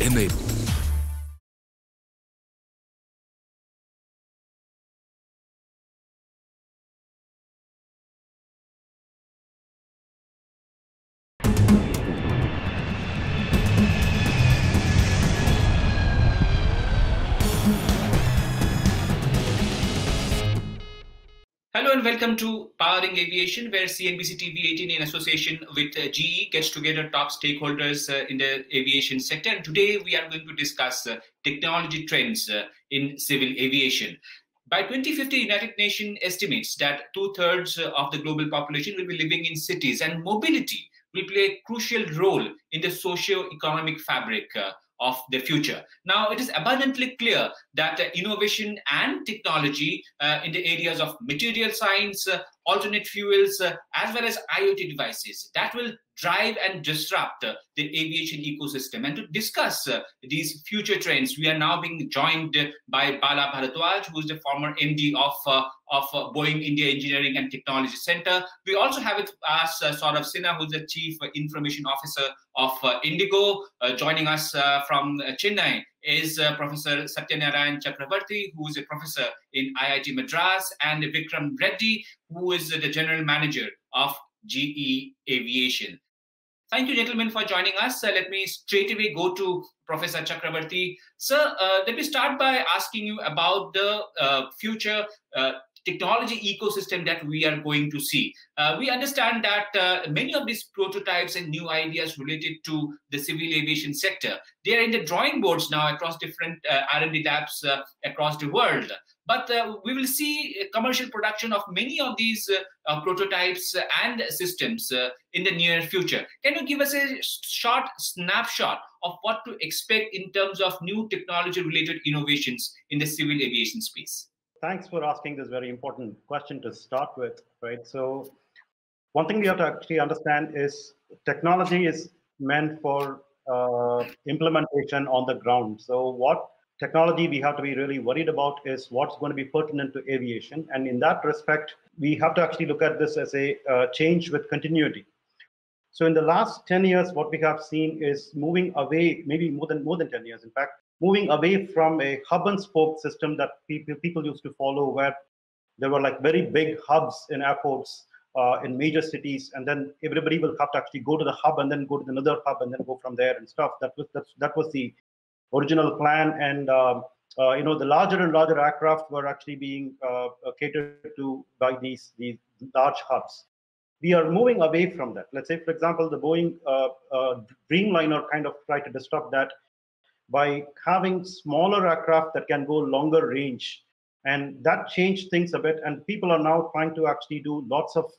Enable. Hello and welcome to Powering Aviation, where CNBC TV 18 in association with uh, GE gets together top stakeholders uh, in the aviation sector. And today we are going to discuss uh, technology trends in civil aviation. By 2050, United Nations estimates that two thirds of the global population will be living in cities, and mobility will play a crucial role in the socio-economic fabric of the future. Now, it is abundantly clear that uh, innovation and technology uh, in the areas of material science, uh, alternate fuels, uh, as well as IoT devices, that will drive and disrupt uh, the aviation ecosystem. And to discuss uh, these future trends, we are now being joined by Bala Bharadvaj, who is the former MD of, of Boeing India Engineering and Technology Center. We also have with us uh, Sourav Sinha, who is the Chief Information Officer of Indigo, joining us from Chennai is uh, Professor Satyanarayan Chakravarthy, who is a professor in IIT Madras, and Vikram Reddy, who is the general manager of GE Aviation. Thank you, gentlemen, for joining us. Uh, let me straight away go to Professor Chakravarthy. Sir, uh, let me start by asking you about the uh, future uh, technology ecosystem that we are going to see. Uh, we understand that uh, many of these prototypes and new ideas related to the civil aviation sector, they are in the drawing boards now across different uh, R&D labs uh, across the world. But uh, we will see commercial production of many of these uh, prototypes and systems in the near future. Can you give us a short snapshot of what to expect in terms of new technology related innovations in the civil aviation space? Thanks for asking this very important question to start with, right? So one thing we have to actually understand is technology is meant for uh, implementation on the ground. So what technology we have to be really worried about is what's going to be pertinent to aviation. And in that respect, we have to actually look at this as a uh, change with continuity. So in the last 10 years, what we have seen is moving away, maybe more than more than 10 years, in fact, moving away from a hub and spoke system that people, people used to follow, where there were like very big hubs in airports uh, in major cities, and then everybody will have to actually go to the hub and then go to another hub and then go from there and stuff. That was that's, that was the original plan, and uh, uh, you know the larger and larger aircraft were actually being uh, uh, catered to by these these large hubs. We are moving away from that. Let's say, for example, the Boeing uh, Dreamliner kind of tried to disrupt that by having smaller aircraft that can go longer range. And that changed things a bit. And people are now trying to actually do lots of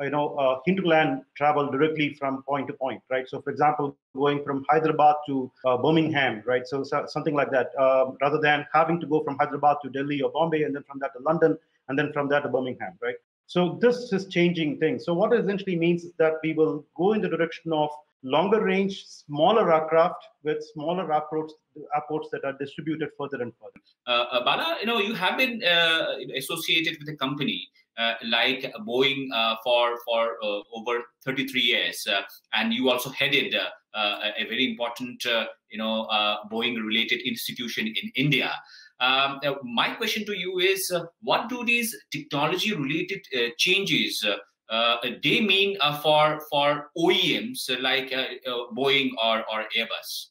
you know, uh, hinterland travel directly from point to point, right? So, for example, going from Hyderabad to uh, Birmingham, right? So, so, something like that, um, rather than having to go from Hyderabad to Delhi or Bombay, and then from that to London, and then from that to Birmingham, right? So, this is changing things. So, what it essentially means is that we will go in the direction of longer range, smaller aircraft with smaller approach, apports that are distributed further and further. Uh, uh, Bala, you know, you have been uh, associated with a company uh, like Boeing uh, for for uh, over 33 years, and you also headed a very important, you know, Boeing-related institution in India. Um, my question to you is, what do these technology-related changes they mean uh, for for OEMs like uh, Boeing or or Airbus?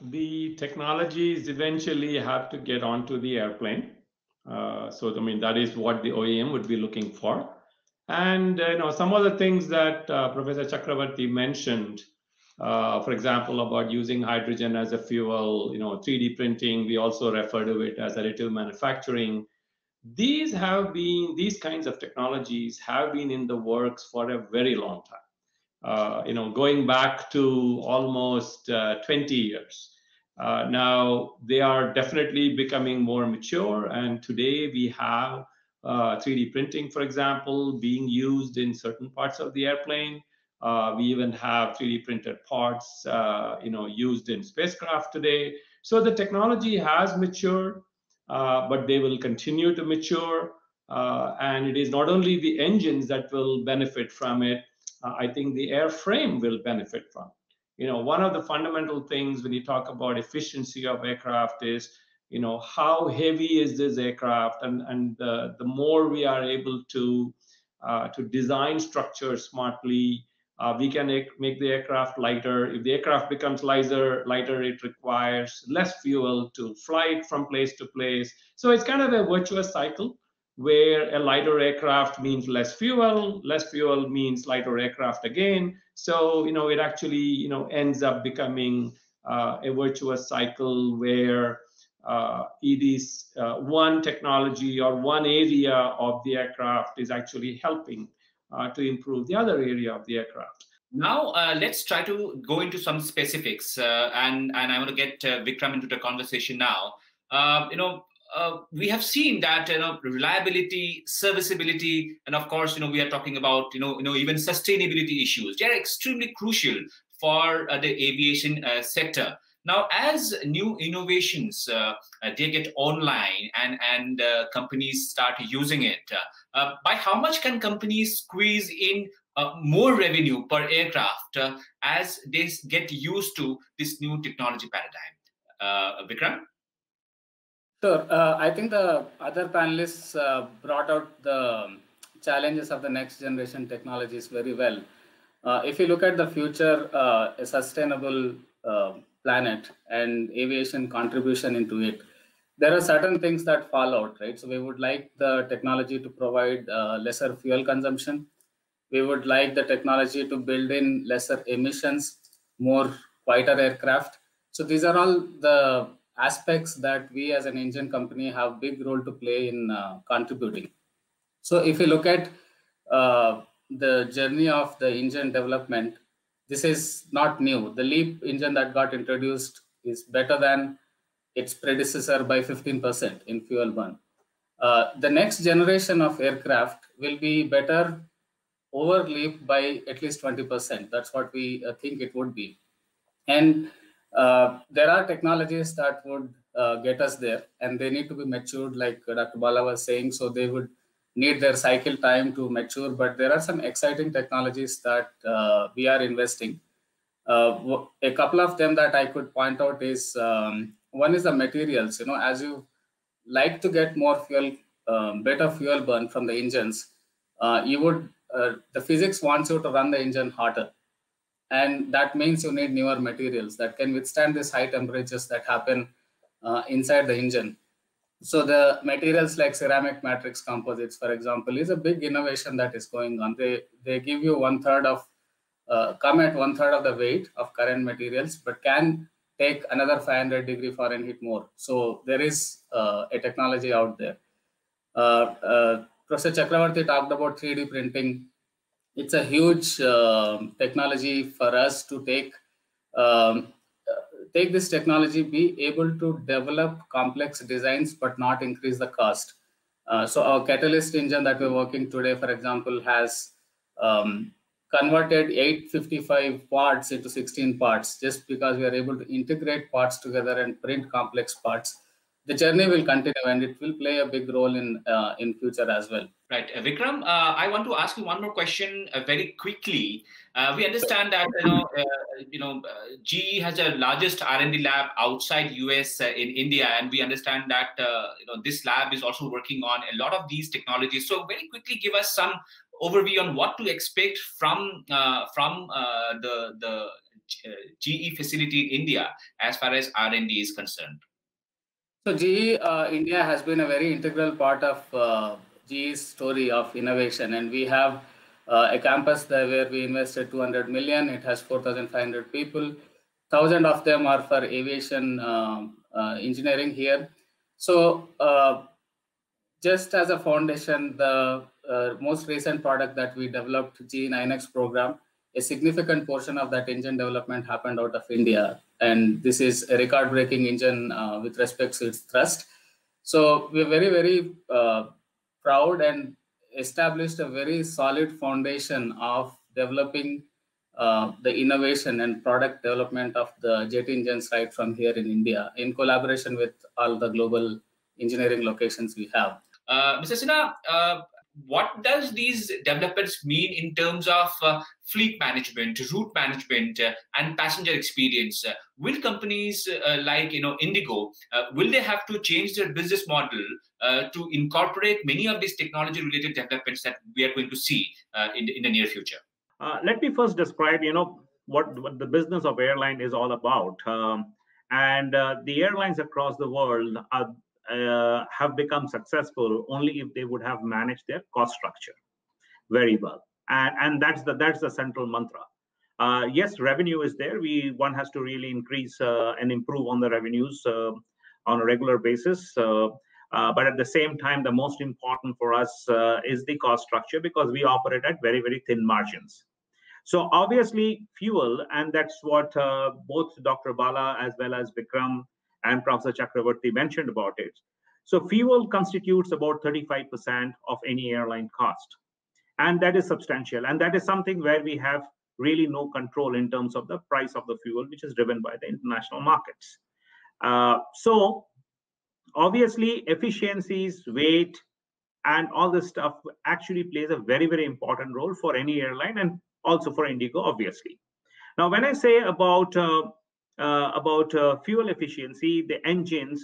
The technologies eventually have to get onto the airplane. so I mean that is what the OEM would be looking for. And you know some of the things that Professor Chakravarthy mentioned, uh, for example, about using hydrogen as a fuel, you know, 3D printing. We also refer to it as additive manufacturing these have been these kinds of technologies have been in the works for a very long time. Uh, you know going back to almost uh, 20 years. Uh, now they are definitely becoming more mature and today we have 3d uh, printing for example being used in certain parts of the airplane. Uh, we even have 3d printed parts uh, you know used in spacecraft today. So the technology has matured but they will continue to mature. Uh, and it is not only the engines that will benefit from it, uh, I think the airframe will benefit from. you know, one of the fundamental things when you talk about efficiency of aircraft is, you know, how heavy is this aircraft, and and the the more we are able to uh, to design structures smartly, uh, we can make the aircraft lighter. If the aircraft becomes lighter, lighter, it requires less fuel to fly it from place to place. So it's kind of a virtuous cycle where a lighter aircraft means less fuel, less fuel means lighter aircraft again. So you know it actually you know ends up becoming uh, a virtuous cycle where uh, it is uh, one technology or one area of the aircraft is actually helping to improve the other area of the aircraft. Now uh, let's try to go into some specifics, uh, and and I want to get uh, Vikram into the conversation now. Uh, you know, uh, we have seen that you know reliability, serviceability, and of course, you know we are talking about you know you know even sustainability issues. They are extremely crucial for the aviation sector. Now, as new innovations uh, uh, they get online and and uh, companies start using it, uh, by how much can companies squeeze in uh, more revenue per aircraft uh, as they get used to this new technology paradigm? Vikram. Sure. I think the other panelists brought out the challenges of the next generation technologies very well. if you look at the future, a sustainable planet and aviation contribution into it, there are certain things that fall out, right? So we would like the technology to provide uh, lesser fuel consumption. We would like the technology to build in lesser emissions, more quieter aircraft. So these are all the aspects that we as an engine company have big role to play in uh, contributing. So if you look at uh, the journey of the engine development, this is not new. The LEAP engine that got introduced is better than its predecessor by 15% in fuel burn. Uh, the next generation of aircraft will be better over LEAP by at least 20%. That's what we uh, think it would be. And uh, there are technologies that would uh, get us there, and they need to be matured, like Dr. Bala was saying. So they would need their cycle time to mature. But there are some exciting technologies that uh, we are investing. Uh, a couple of them that I could point out is um, one is the materials. You know, as you like to get more fuel, um, better fuel burn from the engines, uh, you would uh, the physics wants you to run the engine hotter, and that means you need newer materials that can withstand these high temperatures that happen uh, inside the engine. So the materials like ceramic matrix composites, for example, is a big innovation that is going on. They they give you one third of uh, come at one third of the weight of current materials, but can take another 500 degree Fahrenheit more. So there is uh, a technology out there. Uh, uh Professor Chakravarthy talked about 3D printing. It's a huge um, technology for us to take um, take this technology, be able to develop complex designs but not increase the cost. Uh, so our catalyst engine that we're working today, for example, has um, converted 855 parts into 16 parts just because we are able to integrate parts together and print complex parts the journey will continue and it will play a big role in uh, in future as well. Right. Uh, vikram uh, i want to ask you one more question uh, very quickly. Uh, we understand that you know uh, you know ge has the largest r&d lab outside us in india and we understand that you know this lab is also working on a lot of these technologies. So very quickly give us some overview on what to expect from from the the GE facility in India as far as R&D is concerned? So GE uh, India has been a very integral part of uh, GE's story of innovation, and we have uh, a campus there where we invested 200 million. It has 4,500 people. Thousand of them are for aviation um, uh, engineering here. So just as a foundation, the uh, most recent product that we developed, GE9X program, a significant portion of that engine development happened out of India. And this is a record breaking engine uh, with respect to its thrust. So we're very, very uh, proud and established a very solid foundation of developing uh, the innovation and product development of the jet engines right from here in India in collaboration with all the global engineering locations we have. Uh, Mr. Sinha, uh, what does these developments mean in terms of uh, fleet management, route management, uh, and passenger experience? Uh, will companies uh, like you know Indigo uh, will they have to change their business model uh, to incorporate many of these technology-related developments that we are going to see in, the, in the near future? let me first describe, you know, what, what the business of airline is all about. Um, and the airlines across the world are uh, have become successful only if they would have managed their cost structure very well. And, and that's the that's the central mantra. Uh, yes revenue is there. We one has to really increase uh, and improve on the revenues uh, on a regular basis. Uh, but at the same time the most important for us is the cost structure because we operate at very very thin margins. So obviously fuel and that's what both dr bala as well as vikram and Professor Chakravarthy mentioned about it. So fuel constitutes about 35% of any airline cost. And that is substantial. And that is something where we have really no control in terms of the price of the fuel, which is driven by the international markets. Uh, so obviously efficiencies, weight, and all this stuff actually plays a very, very important role for any airline and also for Indigo, obviously. Now, when I say about uh, uh, about uh, fuel efficiency, the engines.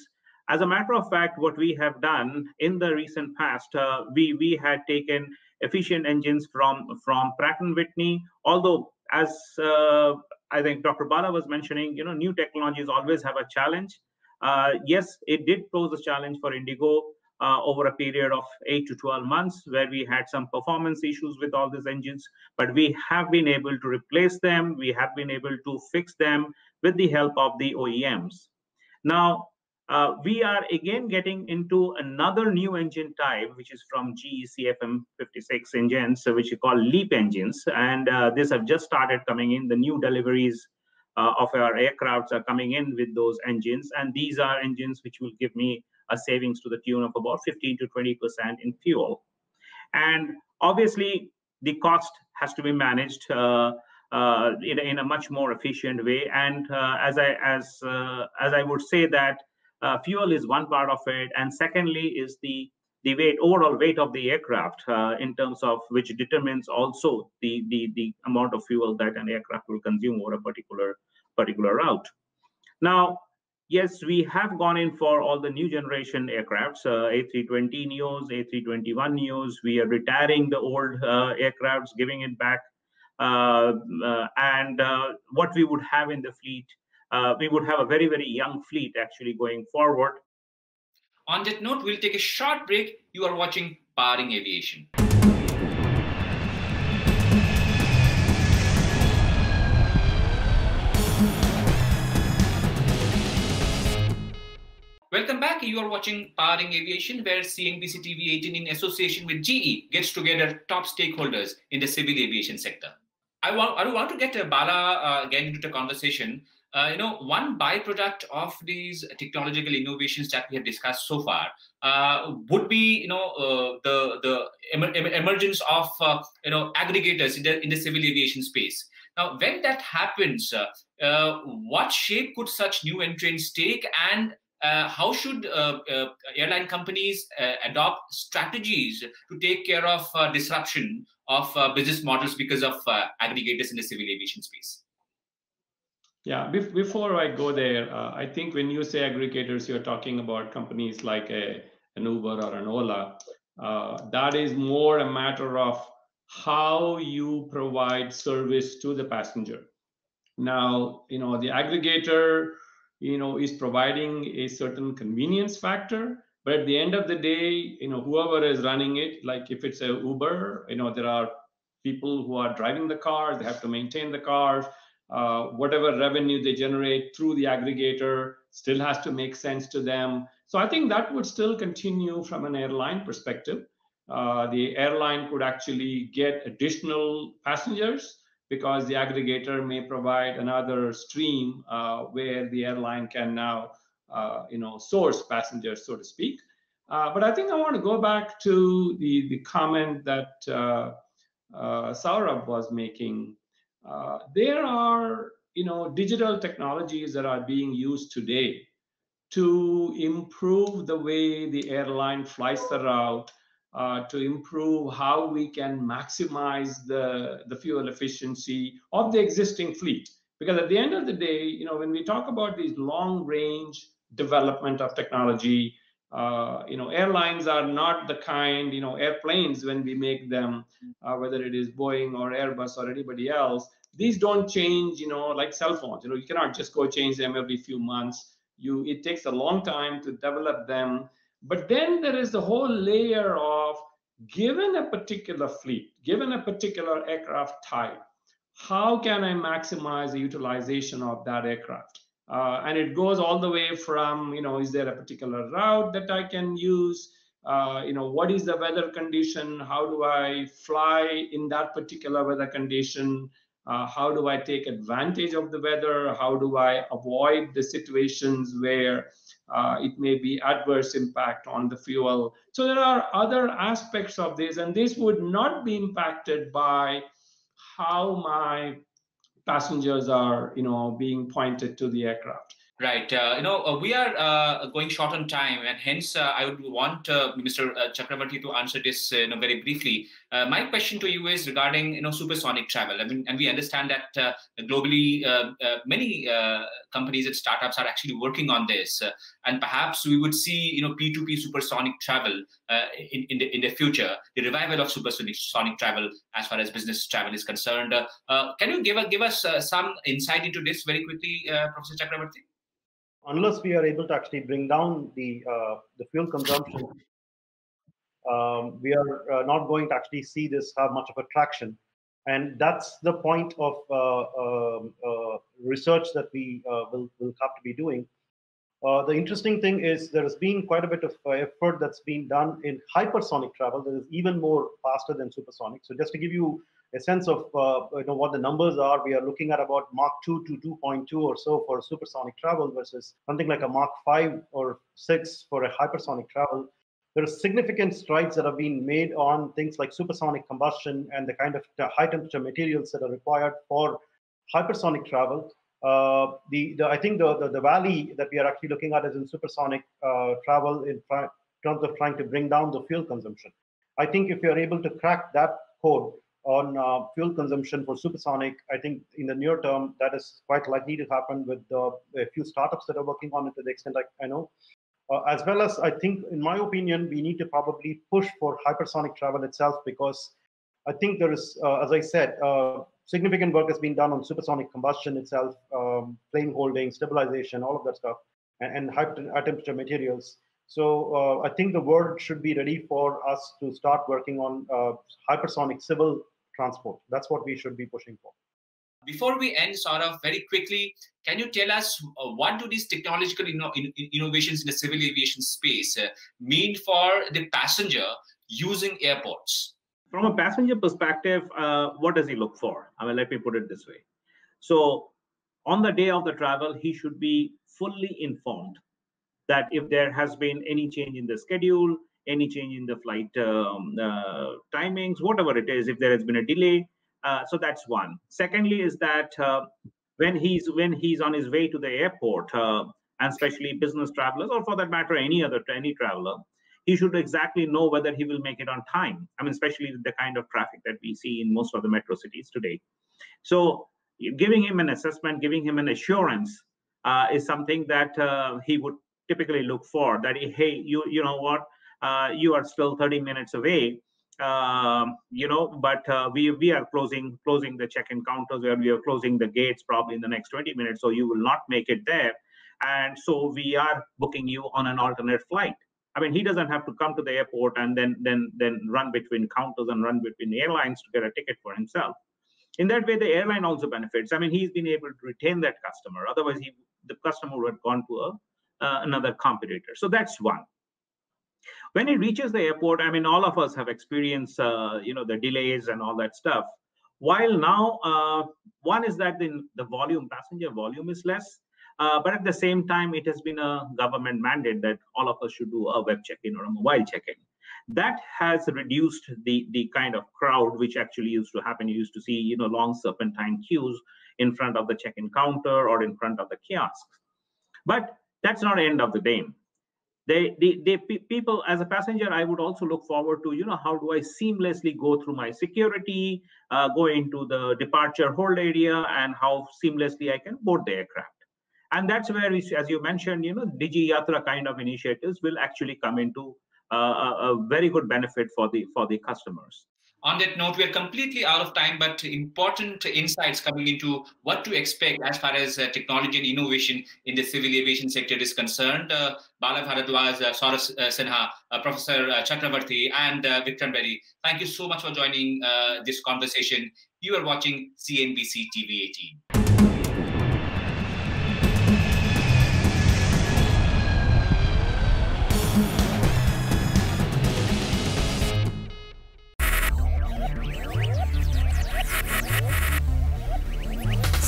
As a matter of fact, what we have done in the recent past, uh, we we had taken efficient engines from from Pratt and Whitney. Although, as uh, I think Dr. Bala was mentioning, you know, new technologies always have a challenge. Uh, yes, it did pose a challenge for Indigo uh, over a period of eight to 12 months where we had some performance issues with all these engines, but we have been able to replace them. We have been able to fix them with the help of the OEMs. Now, uh, we are again getting into another new engine type, which is from GE CFM56 engines, which we call LEAP engines. And uh, these have just started coming in. The new deliveries uh, of our aircrafts are coming in with those engines. And these are engines which will give me a savings to the tune of about 15 to 20% in fuel. And obviously, the cost has to be managed uh, uh, in, in, a much more efficient way. And uh, as I as uh, as I would say that uh, fuel is one part of it, and secondly is the the weight overall weight of the aircraft uh, in terms of which determines also the, the the amount of fuel that an aircraft will consume over a particular particular route. Now, yes, we have gone in for all the new generation aircrafts, uh, A320 Neos, A321 Neos. We are retiring the old uh, aircrafts, giving it back. Uh, uh and uh, what we would have in the fleet, uh, we would have a very, very young fleet actually going forward. On that note, we'll take a short break. You are watching Powering Aviation. Back. You are watching Powering Aviation, where CNBC TV 18 in association with GE gets together top stakeholders in the civil aviation sector. I want, I want to get uh, Bala uh, again into the conversation. Uh, you know, one byproduct of these technological innovations that we have discussed so far uh, would be, you know, uh, the the em- emergence of uh, you know aggregators in the in the civil aviation space. Now, when that happens, uh, what shape could such new entrants take, and uh, how should uh, uh, airline companies uh, adopt strategies to take care of uh, disruption of uh, business models because of aggregators in the civil aviation space? Yeah, before I go there, I think when you say aggregators, you're talking about companies like a, an Uber or an Ola. that is more a matter of how you provide service to the passenger. Now, you know, the aggregator you know is providing a certain convenience factor. But at the end of the day you know whoever is running it like if it's a uber you know there are people who are driving the cars they have to maintain the cars uh, whatever revenue they generate through the aggregator still has to make sense to them. So i think that would still continue from an airline perspective. Uh, the airline could actually get additional passengers because the aggregator may provide another stream uh, where the airline can now, uh, you know, source passengers, so to speak. Uh, but I think I want to go back to the, the comment that uh, uh, Sourav was making. Uh, there are, you know, digital technologies that are being used today to improve the way the airline flies the route, uh, to improve how we can maximize the, the fuel efficiency of the existing fleet. Because at the end of the day, you know, when we talk about these long range development of technology, uh, you know, airlines are not the kind, you know, airplanes when we make them, uh, whether it is Boeing or Airbus or anybody else, these don't change, you know, like cell phones. You know, you cannot just go change them every few months. You, it takes a long time to develop them. But then there is the whole layer of given a particular fleet, given a particular aircraft type, how can I maximize the utilization of that aircraft? Uh, and it goes all the way from, you know, is there a particular route that I can use? Uh, you know, what is the weather condition? How do I fly in that particular weather condition? Uh, how do I take advantage of the weather? How do I avoid the situations where uh, it may be adverse impact on the fuel? So there are other aspects of this, and this would not be impacted by how my passengers are, you know, being pointed to the aircraft. Right. Uh, you know, uh, we are uh, going short on time, and hence uh, I would want uh, Mr. Uh, Chakravarthy to answer this, you know, very briefly. my question to you is regarding, you know, supersonic travel. I mean, and we understand that globally, many companies and startups are actually working on this, and perhaps we would see, you know, P2P supersonic travel in in the in the future, the revival of supersonic sonic travel as far as business travel is concerned. can you give us give us some insight into this very quickly, Professor Chakravarthy? Unless we are able to actually bring down the uh, the fuel consumption, um, we are uh, not going to actually see this have much of a traction. And that's the point of uh, um, uh research that we uh, will, will have to be doing. Uh, the interesting thing is there has been quite a bit of effort that's been done in hypersonic travel that is even more faster than supersonic. So just to give you a sense of uh, you know what the numbers are. We are looking at about Mach 2 to 2.2 or so for supersonic travel versus something like a Mach 5 or 6 for a hypersonic travel. There are significant strides that have been made on things like supersonic combustion and the kind of high temperature materials that are required for hypersonic travel. Uh, the, the, I think the, the, the valley that we are actually looking at is in supersonic uh, travel in terms of trying to bring down the fuel consumption. I think if you are able to crack that code, on uh, fuel consumption for supersonic, I think in the near term, that is quite likely to happen with a few startups that are working on it to the extent I, I know. Uh, as well as I think, in my opinion, we need to probably push for hypersonic travel itself because I think there is, uh, as I said, significant work has been done on supersonic combustion itself, um, plane holding, stabilization, all of that stuff, and, and high, temperature materials. So uh, I think the world should be ready for us to start working on hypersonic civil transport. That's what we should be pushing for. Before we end, sort of very quickly, can you tell us uh, what do these technological inno in innovations in the civil aviation space uh, mean for the passenger using airports? From a passenger perspective, uh, what does he look for? I mean, let me put it this way. So, on the day of the travel, he should be fully informed that if there has been any change in the schedule, any change in the flight um, uh, timings, whatever it is, if there has been a delay. Uh, so that's one. Secondly, is that uh, when he's when he's on his way to the airport, uh, and especially business travelers, or for that matter, any other any traveler, he should exactly know whether he will make it on time. I mean, especially the kind of traffic that we see in most of the metro cities today. So, giving him an assessment, giving him an assurance, uh, is something that uh, he would typically look for. That hey, you you know what, uh, you are still 30 minutes away. Um, you know, but uh, we we are closing closing the check-in counters where we are closing the gates probably in the next 20 minutes, so you will not make it there. And so we are booking you on an alternate flight. I mean, he doesn't have to come to the airport and then then then run between counters and run between airlines to get a ticket for himself. In that way, the airline also benefits. I mean, he's been able to retain that customer. Otherwise, he the customer would have gone to a uh, another competitor. So that's one when it reaches the airport i mean all of us have experienced uh, you know the delays and all that stuff while now uh, one is that the, the volume passenger volume is less uh, but at the same time it has been a government mandate that all of us should do a web check-in or a mobile check-in. That has reduced the the kind of crowd which actually used to happen. You used to see you know long serpentine queues in front of the check-in counter or in front of the kiosks. But that's not the end of the game. They, they people as a passenger i would also look forward to you know how do i seamlessly go through my security uh, go into the departure hold area and how seamlessly i can board the aircraft and that's where we, as you mentioned you know digi yatra kind of initiatives will actually come into uh, a, a very good benefit for the for the customers on that note, we are completely out of time, but important insights coming into what to expect as far as uh, technology and innovation in the civil aviation sector is concerned. Uh, Bala Bharadvaj, uh, Sourav uh, Sinha, uh, Professor uh, Chakravarthy, and uh, Vikram Reddy, thank you so much for joining this conversation. You are watching CNBC TV 18.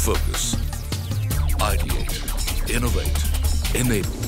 Focus. Ideate. Innovate. Enable.